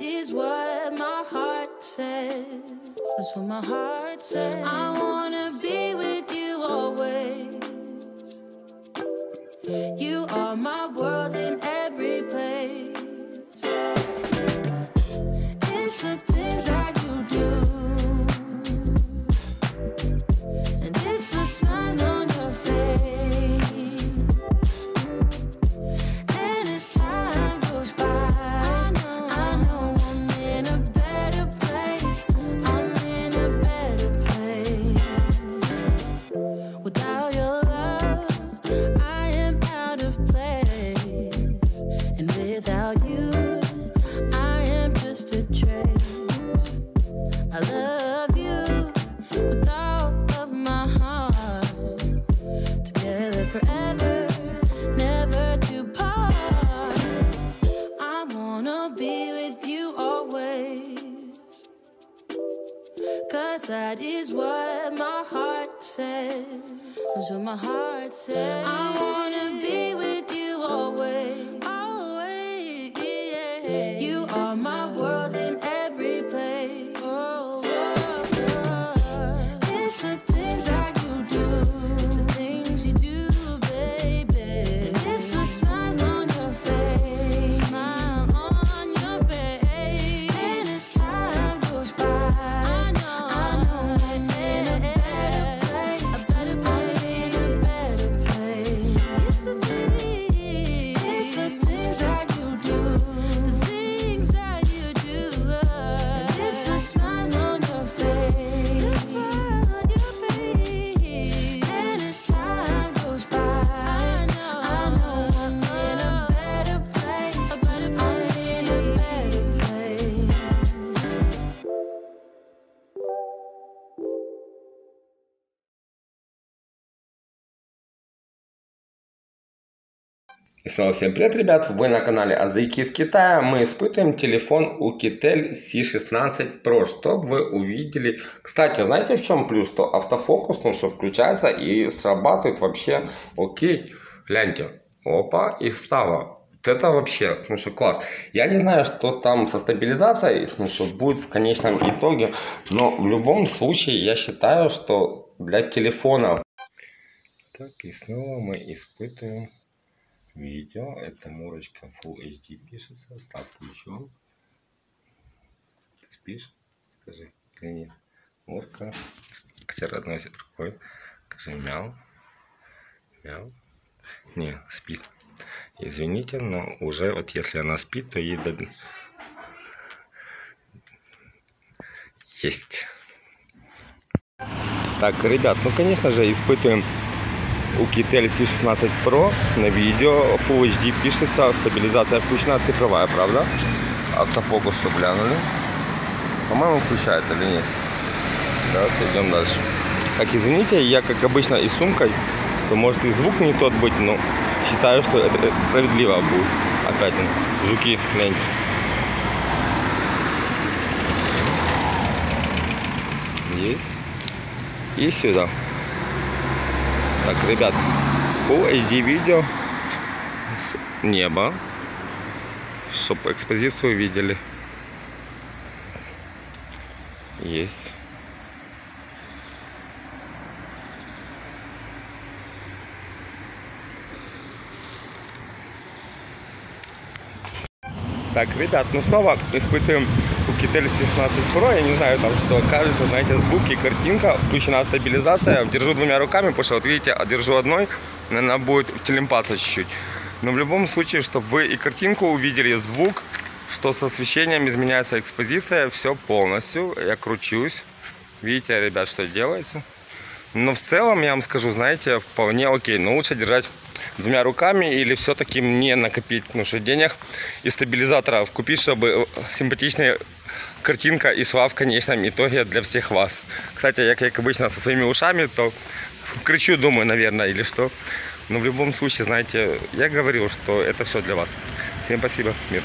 is what my heart says. That's what my heart says. I that is what my heart says. That's what my heart says. И снова всем привет, ребят! Вы на канале Азайки из Китая. Мы испытываем телефон у Kitel C16 Pro, чтобы вы увидели. Кстати, знаете в чем плюс? Что автофокус, ну что включается и срабатывает вообще окей. Гляньте. Опа, и стало. Вот это вообще, ну что класс. Я не знаю, что там со стабилизацией, ну что будет в конечном итоге, но в любом случае я считаю, что для телефона... Так, и снова мы испытываем видео. Это Мурочка Full HD пишется. Став включен. Ты спишь? Скажи. Или нет? Мурка. Все разносит рукой. Скажи мяу. Мяу. Не, спит. Извините, но уже вот если она спит, то ей дад- есть. Так, ребят, ну конечно же испытываем у Kitel C16 Pro на видео Full HD пишется, стабилизация включена цифровая, правда? Автофокус, что глянули. По-моему, включается или нет? Сейчас идем дальше. Так, извините, я как обычно и сумкой, то может и звук не тот быть, но считаю, что это, это справедливо будет. Опять жуки, гляньте. Есть. И сюда. Так, ребят, Full HD видео с неба, чтобы экспозицию видели. Есть. Так, ребят, ну снова испытываем Kitel 16 Pro. Я не знаю, там что кажется, знаете, звуки, картинка, включена стабилизация. Держу двумя руками, потому что вот видите, держу одной, она будет телемпаться чуть-чуть. Но в любом случае, чтобы вы и картинку увидели, и звук, что с освещением изменяется экспозиция, все полностью. Я кручусь. Видите, ребят, что делается. Но в целом, я вам скажу, знаете, вполне окей. Но лучше держать двумя руками или все-таки мне накопить, ну что денег и стабилизаторов купить, чтобы симпатичная картинка и шла в конечном итоге для всех вас. Кстати, я как обычно со своими ушами, то кричу, думаю, наверное, или что. Но в любом случае, знаете, я говорил, что это все для вас. Всем спасибо, мир.